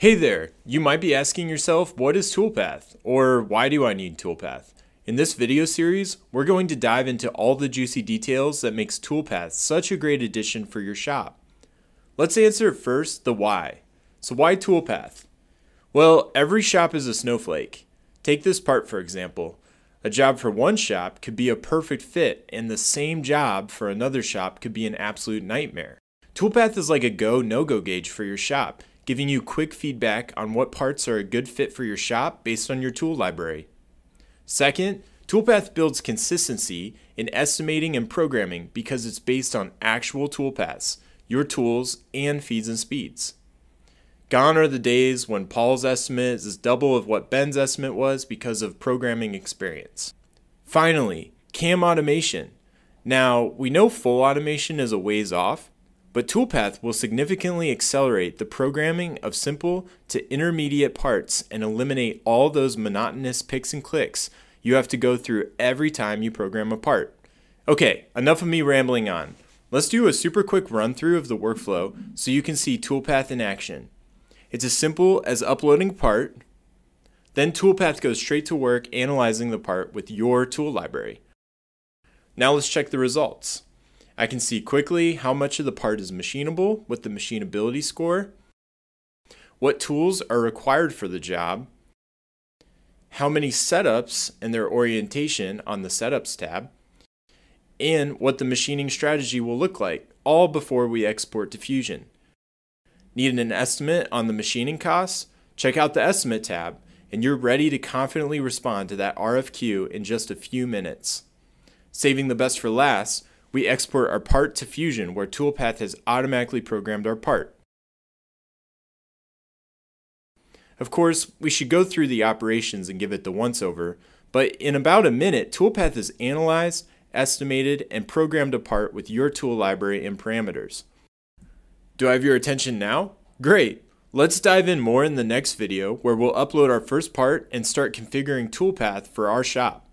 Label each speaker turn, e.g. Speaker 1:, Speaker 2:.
Speaker 1: Hey there, you might be asking yourself, what is Toolpath? Or why do I need Toolpath? In this video series, we're going to dive into all the juicy details that makes Toolpath such a great addition for your shop. Let's answer first the why. So why Toolpath? Well, every shop is a snowflake. Take this part for example. A job for one shop could be a perfect fit, and the same job for another shop could be an absolute nightmare. Toolpath is like a go no go gauge for your shop giving you quick feedback on what parts are a good fit for your shop based on your tool library. Second, Toolpath builds consistency in estimating and programming because it's based on actual toolpaths, your tools, and feeds and speeds. Gone are the days when Paul's estimate is double of what Ben's estimate was because of programming experience. Finally, CAM automation. Now, we know full automation is a ways off, but Toolpath will significantly accelerate the programming of simple to intermediate parts and eliminate all those monotonous picks and clicks you have to go through every time you program a part. Okay, enough of me rambling on. Let's do a super quick run through of the workflow so you can see Toolpath in action. It's as simple as uploading a part, then Toolpath goes straight to work analyzing the part with your tool library. Now let's check the results. I can see quickly how much of the part is machinable with the machinability score, what tools are required for the job, how many setups and their orientation on the setups tab, and what the machining strategy will look like, all before we export to Fusion. Need an estimate on the machining costs? Check out the estimate tab, and you're ready to confidently respond to that RFQ in just a few minutes. Saving the best for last, we export our part to Fusion where Toolpath has automatically programmed our part. Of course, we should go through the operations and give it the once over, but in about a minute, Toolpath is analyzed, estimated, and programmed a part with your tool library and parameters. Do I have your attention now? Great! Let's dive in more in the next video where we'll upload our first part and start configuring Toolpath for our shop.